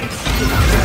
and shoot.